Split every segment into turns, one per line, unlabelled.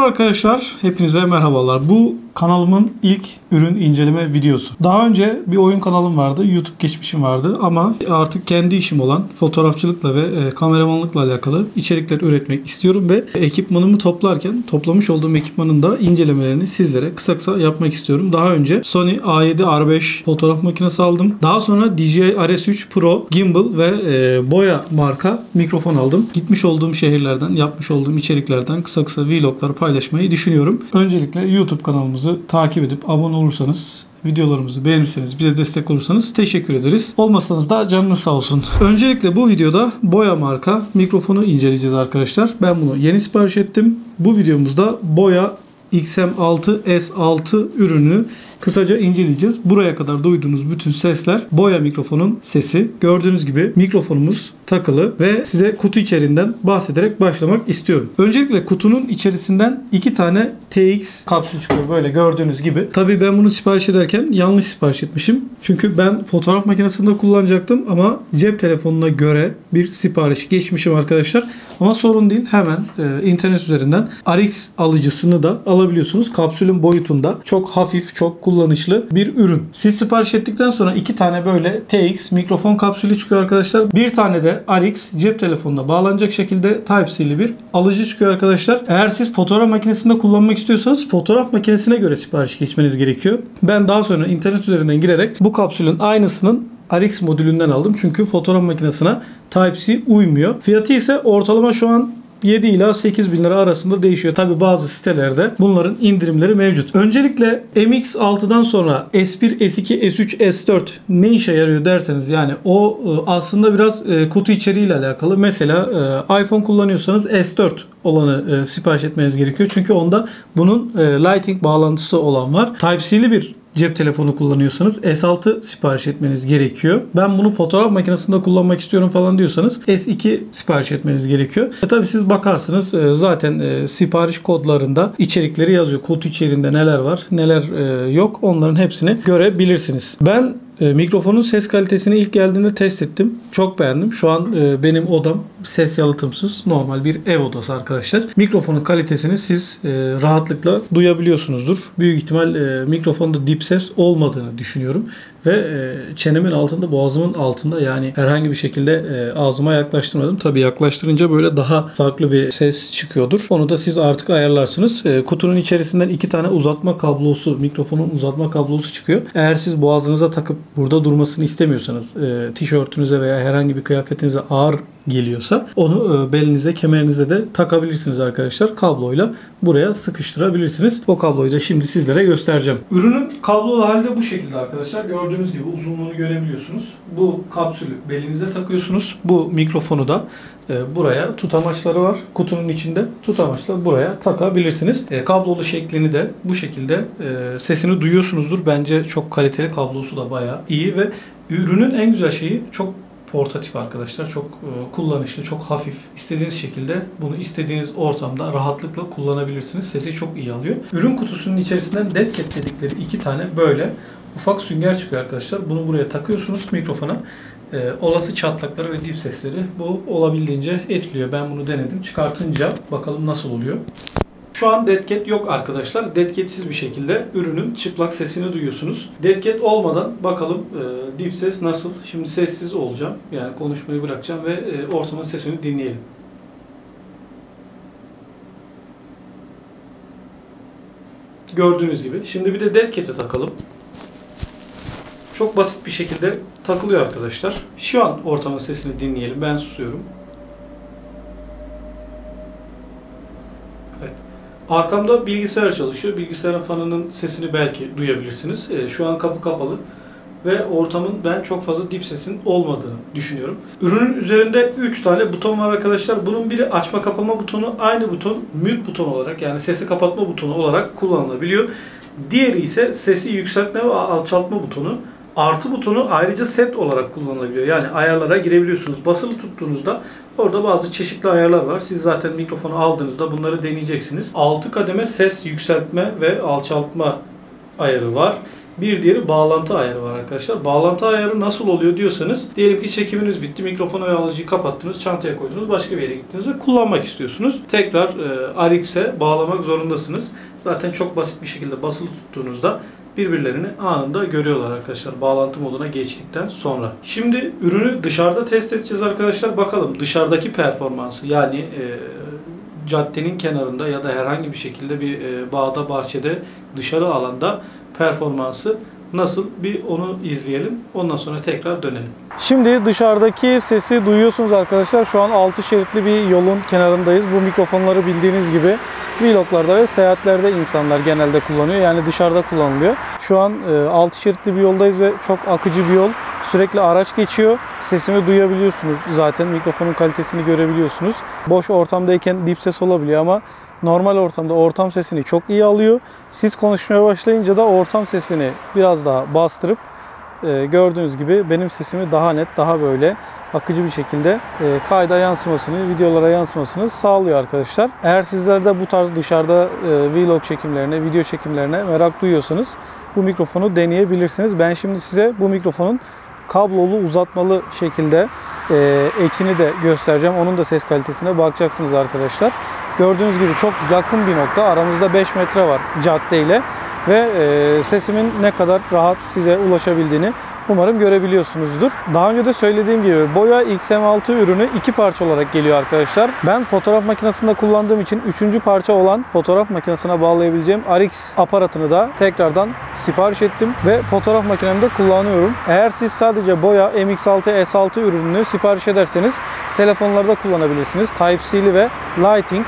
Selam arkadaşlar, hepinize merhabalar. Bu kanalımın ilk ürün inceleme videosu. Daha önce bir oyun kanalım vardı, YouTube geçmişim vardı ama artık kendi işim olan fotoğrafçılıkla ve e, kameramanlıkla alakalı içerikler üretmek istiyorum ve ekipmanımı toplarken toplamış olduğum ekipmanın da incelemelerini sizlere kısa kısa yapmak istiyorum. Daha önce Sony A7 R5 fotoğraf makinesi aldım. Daha sonra DJI RS3 Pro gimbal ve e, Boya marka mikrofon aldım. Gitmiş olduğum şehirlerden, yapmış olduğum içeriklerden kısa kısa vloglar paylaşmayı düşünüyorum. Öncelikle YouTube kanalımızı takip edip abone olursanız videolarımızı beğenirseniz, bize destek olursanız teşekkür ederiz. Olmasanız da canınız sağ olsun. Öncelikle bu videoda Boya marka mikrofonu inceleyeceğiz arkadaşlar. Ben bunu yeni sipariş ettim. Bu videomuzda Boya XM6 S6 ürünü kısaca inceleyeceğiz. Buraya kadar duyduğunuz bütün sesler Boya mikrofonun sesi. Gördüğünüz gibi mikrofonumuz takılı ve size kutu içeriğinden bahsederek başlamak istiyorum. Öncelikle kutunun içerisinden iki tane TX kapsül çıkıyor böyle gördüğünüz gibi. Tabii ben bunu sipariş ederken yanlış sipariş etmişim. Çünkü ben fotoğraf makinesinde kullanacaktım ama cep telefonuna göre bir sipariş geçmişim arkadaşlar. Ama sorun değil. Hemen e, internet üzerinden RX alıcısını da alabiliyorsunuz. Kapsülün boyutunda çok hafif, çok kullanışlı bir ürün. Siz sipariş ettikten sonra iki tane böyle TX mikrofon kapsülü çıkıyor arkadaşlar. Bir tane de RX cep telefonuna bağlanacak şekilde Type-C'li bir alıcı çıkıyor arkadaşlar. Eğer siz fotoğraf makinesinde kullanmak istiyorsanız fotoğraf makinesine göre sipariş geçmeniz gerekiyor. Ben daha sonra internet üzerinden girerek bu kapsülün aynısının RX modülünden aldım. Çünkü fotoğraf makinesine Type-C uymuyor. Fiyatı ise ortalama şu an 7 ila 8 bin lira arasında değişiyor. Tabi bazı sitelerde bunların indirimleri mevcut. Öncelikle MX6'dan sonra S1, S2, S3, S4 ne işe yarıyor derseniz yani o e, aslında biraz e, kutu içeriğiyle alakalı. Mesela e, iPhone kullanıyorsanız S4 olanı sipariş etmeniz gerekiyor. Çünkü onda bunun Lighting bağlantısı olan var. Type-C'li bir cep telefonu kullanıyorsanız S6 sipariş etmeniz gerekiyor. Ben bunu fotoğraf makinesinde kullanmak istiyorum falan diyorsanız S2 sipariş etmeniz gerekiyor. E tabi siz bakarsınız e, zaten e, sipariş kodlarında içerikleri yazıyor. Kutu içeriğinde neler var neler e, yok onların hepsini görebilirsiniz. Ben mikrofonun ses kalitesini ilk geldiğinde test ettim. Çok beğendim. Şu an benim odam ses yalıtımsız normal bir ev odası arkadaşlar. Mikrofonun kalitesini siz e, rahatlıkla duyabiliyorsunuzdur. Büyük ihtimal e, mikrofonda dip ses olmadığını düşünüyorum ve e, çenemin altında boğazımın altında yani herhangi bir şekilde e, ağzıma yaklaştırmadım. Tabii yaklaştırınca böyle daha farklı bir ses çıkıyordur. Onu da siz artık ayarlarsınız. E, kutunun içerisinden iki tane uzatma kablosu, mikrofonun uzatma kablosu çıkıyor. Eğer siz boğazınıza takıp burada durmasını istemiyorsanız e, tişörtünüze veya herhangi bir kıyafetinize ağır geliyorsa onu e, belinize, kemerinize de takabilirsiniz arkadaşlar. Kabloyla buraya sıkıştırabilirsiniz. O kabloyu da şimdi sizlere göstereceğim. Ürünün kablolu halde bu şekilde arkadaşlar. Gördüğünüz gibi uzunluğunu görebiliyorsunuz. Bu kapsülü belinize takıyorsunuz. Bu mikrofonu da e, buraya tutamaçları var. Kutunun içinde tutamaçla buraya takabilirsiniz. E, kablolu şeklini de bu şekilde sesini duyuyorsunuzdur. Bence çok kaliteli kablosu da bayağı iyi ve ürünün en güzel şeyi çok portatif arkadaşlar. Çok e, kullanışlı, çok hafif. İstediğiniz şekilde bunu istediğiniz ortamda rahatlıkla kullanabilirsiniz. Sesi çok iyi alıyor. Ürün kutusunun içerisinden dead cat dedikleri iki tane böyle ufak sünger çıkıyor arkadaşlar. Bunu buraya takıyorsunuz mikrofona. E, olası çatlakları ve dip sesleri bu olabildiğince etkiliyor. Ben bunu denedim. Çıkartınca bakalım nasıl oluyor. Şu an deadcat yok arkadaşlar. Deadcatsiz bir şekilde ürünün çıplak sesini duyuyorsunuz. Deadcat olmadan bakalım e, deep ses nasıl. Şimdi sessiz olacağım. Yani konuşmayı bırakacağım ve e, ortamın sesini dinleyelim. Gördüğünüz gibi. Şimdi bir de deadcat'e takalım. Çok basit bir şekilde takılıyor arkadaşlar. Şu an ortamın sesini dinleyelim. Ben susuyorum. Arkamda bilgisayar çalışıyor. Bilgisayarın fanının sesini belki duyabilirsiniz. E, şu an kapı kapalı ve ortamın ben çok fazla dip sesin olmadığını düşünüyorum. Ürünün üzerinde 3 tane buton var arkadaşlar. Bunun biri açma kapama butonu, aynı buton mute buton olarak yani sesi kapatma butonu olarak kullanılabiliyor. Diğeri ise sesi yükseltme ve alçaltma butonu. Artı butonu ayrıca set olarak kullanılabiliyor. Yani ayarlara girebiliyorsunuz. Basılı tuttuğunuzda orada bazı çeşitli ayarlar var. Siz zaten mikrofonu aldığınızda bunları deneyeceksiniz. 6 kademe ses yükseltme ve alçaltma ayarı var. Bir diğeri bağlantı ayarı var arkadaşlar. Bağlantı ayarı nasıl oluyor diyorsanız diyelim ki çekiminiz bitti. Mikrofonu ve alıcıyı kapattınız. Çantaya koydunuz. Başka bir yere gittiniz ve kullanmak istiyorsunuz. Tekrar e, RX'e bağlamak zorundasınız. Zaten çok basit bir şekilde basılı tuttuğunuzda birbirlerini anında görüyorlar arkadaşlar bağlantı moduna geçtikten sonra. Şimdi ürünü dışarıda test edeceğiz arkadaşlar. Bakalım dışarıdaki performansı yani e, caddenin kenarında ya da herhangi bir şekilde bir e, bağda bahçede dışarı alanda performansı nasıl bir onu izleyelim. Ondan sonra tekrar dönelim. Şimdi dışarıdaki sesi duyuyorsunuz arkadaşlar. Şu an 6 şeritli bir yolun kenarındayız. Bu mikrofonları bildiğiniz gibi vloglarda ve seyahatlerde insanlar genelde kullanıyor. Yani dışarıda kullanılıyor. Şu an 6 şeritli bir yoldayız ve çok akıcı bir yol. Sürekli araç geçiyor. Sesimi duyabiliyorsunuz zaten. Mikrofonun kalitesini görebiliyorsunuz. Boş ortamdayken dip ses olabiliyor ama normal ortamda ortam sesini çok iyi alıyor. Siz konuşmaya başlayınca da ortam sesini biraz daha bastırıp e, gördüğünüz gibi benim sesimi daha net, daha böyle akıcı bir şekilde e, kayda yansımasını, videolara yansımasını sağlıyor arkadaşlar. Eğer sizler de bu tarz dışarıda e, vlog çekimlerine, video çekimlerine merak duyuyorsanız bu mikrofonu deneyebilirsiniz. Ben şimdi size bu mikrofonun kablolu uzatmalı şekilde e, ekini de göstereceğim. Onun da ses kalitesine bakacaksınız arkadaşlar. Gördüğünüz gibi çok yakın bir nokta. Aramızda 5 metre var cadde ile ve e, sesimin ne kadar rahat size ulaşabildiğini umarım görebiliyorsunuzdur. Daha önce de söylediğim gibi Boya XM6 ürünü iki parça olarak geliyor arkadaşlar. Ben fotoğraf makinesinde kullandığım için üçüncü parça olan fotoğraf makinesine bağlayabileceğim RX aparatını da tekrardan sipariş ettim ve fotoğraf makinemde kullanıyorum. Eğer siz sadece Boya MX6 S6 ürününü sipariş ederseniz telefonlarda kullanabilirsiniz. Type-C'li ve Lighting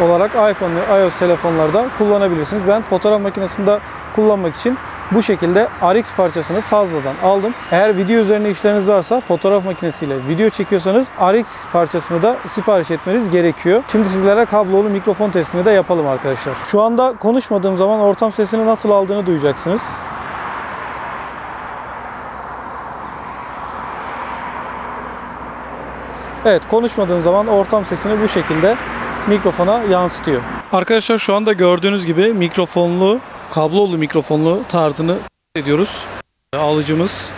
olarak iPhone ve iOS telefonlarda kullanabilirsiniz. Ben fotoğraf makinesinde kullanmak için bu şekilde RX parçasını fazladan aldım. Eğer video üzerine işleriniz varsa fotoğraf makinesiyle video çekiyorsanız RX parçasını da sipariş etmeniz gerekiyor. Şimdi sizlere kablolu mikrofon testini de yapalım arkadaşlar. Şu anda konuşmadığım zaman ortam sesini nasıl aldığını duyacaksınız. Evet konuşmadığım zaman ortam sesini bu şekilde mikrofona yansıtıyor. Arkadaşlar şu anda gördüğünüz gibi mikrofonlu, kablolu mikrofonlu tarzını ediyoruz. Alıcımız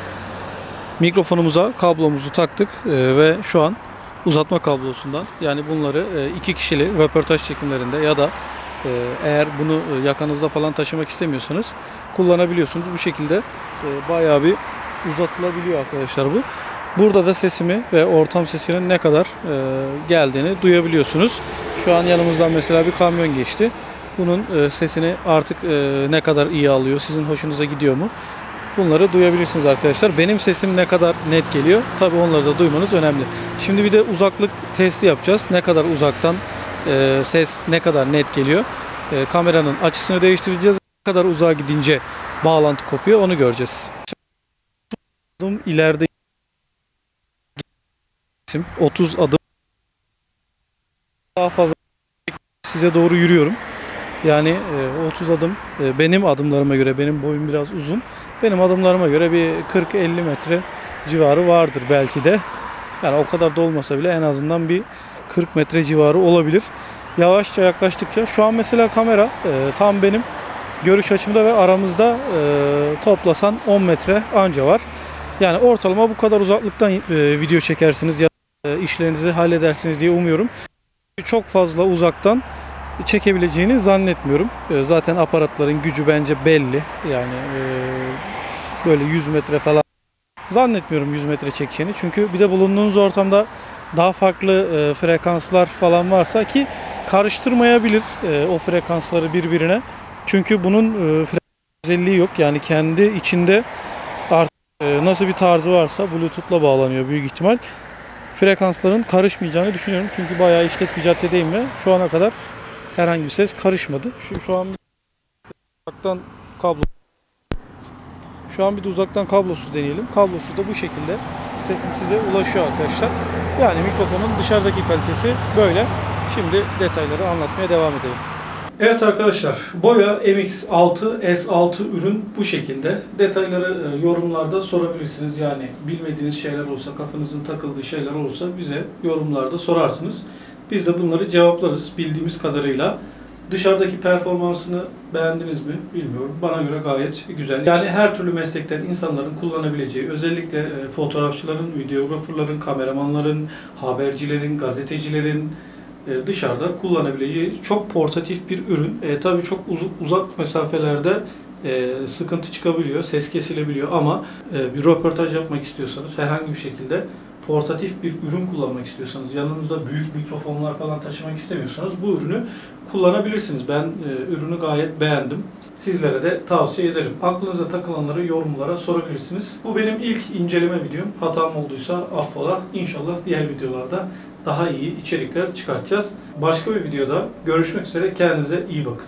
mikrofonumuza kablomuzu taktık e, ve şu an uzatma kablosundan yani bunları e, iki kişili röportaj çekimlerinde ya da e, eğer bunu yakanızda falan taşımak istemiyorsanız kullanabiliyorsunuz. Bu şekilde bayağı bir uzatılabiliyor arkadaşlar bu. Burada da sesimi ve ortam sesinin ne kadar geldiğini duyabiliyorsunuz. Şu an yanımızdan mesela bir kamyon geçti. Bunun e, sesini artık e, ne kadar iyi alıyor, sizin hoşunuza gidiyor mu? Bunları duyabilirsiniz arkadaşlar. Benim sesim ne kadar net geliyor? Tabii onları da duymanız önemli. Şimdi bir de uzaklık testi yapacağız. Ne kadar uzaktan e, ses ne kadar net geliyor? Kameranın açısını değiştireceğiz. Ne kadar uzağa gidince bağlantı kopuyor onu göreceğiz. Adım ileride 30 adım daha fazla size doğru yürüyorum. Yani 30 adım benim adımlarıma göre benim boyum biraz uzun. Benim adımlarıma göre bir 40-50 metre civarı vardır belki de. Yani o kadar da olmasa bile en azından bir 40 metre civarı olabilir. Yavaşça yaklaştıkça şu an mesela kamera tam benim görüş açımda ve aramızda toplasan 10 metre anca var. Yani ortalama bu kadar uzaklıktan video çekersiniz ya işlerinizi halledersiniz diye umuyorum. Çok fazla uzaktan çekebileceğini zannetmiyorum. Ee, zaten aparatların gücü bence belli. Yani e, böyle 100 metre falan zannetmiyorum 100 metre çekeceğini. Çünkü bir de bulunduğunuz ortamda daha farklı e, frekanslar falan varsa ki karıştırmayabilir e, o frekansları birbirine. Çünkü bunun özelliği yok. Yani kendi içinde nasıl bir tarzı varsa Bluetooth'la bağlanıyor büyük ihtimal. Frekansların karışmayacağını düşünüyorum. Çünkü bayağı işlek bir caddedeyim ve şu ana kadar herhangi bir ses karışmadı. Şu, şu an uzaktan kablo şu an bir de uzaktan kablosuz deneyelim. Kablosuz da bu şekilde sesim size ulaşıyor arkadaşlar. Yani mikrofonun dışarıdaki kalitesi böyle. Şimdi detayları anlatmaya devam edelim. Evet arkadaşlar, Boya MX6 S6 ürün bu şekilde. Detayları e, yorumlarda sorabilirsiniz. Yani bilmediğiniz şeyler olsa, kafanızın takıldığı şeyler olsa bize yorumlarda sorarsınız. Biz de bunları cevaplarız bildiğimiz kadarıyla. Dışarıdaki performansını beğendiniz mi bilmiyorum. Bana göre gayet güzel. Yani her türlü meslekten insanların kullanabileceği, özellikle e, fotoğrafçıların, videograferların, kameramanların, habercilerin, gazetecilerin e, dışarıda kullanabileceği çok portatif bir ürün. E, tabii çok uz- uzak mesafelerde e, sıkıntı çıkabiliyor, ses kesilebiliyor ama e, bir röportaj yapmak istiyorsanız herhangi bir şekilde portatif bir ürün kullanmak istiyorsanız, yanınızda büyük mikrofonlar falan taşımak istemiyorsanız bu ürünü kullanabilirsiniz. Ben e, ürünü gayet beğendim. Sizlere de tavsiye ederim. Aklınıza takılanları yorumlara sorabilirsiniz. Bu benim ilk inceleme videom. Hatam olduysa affola. İnşallah diğer videolarda daha iyi içerikler çıkartacağız. Başka bir videoda görüşmek üzere. Kendinize iyi bakın.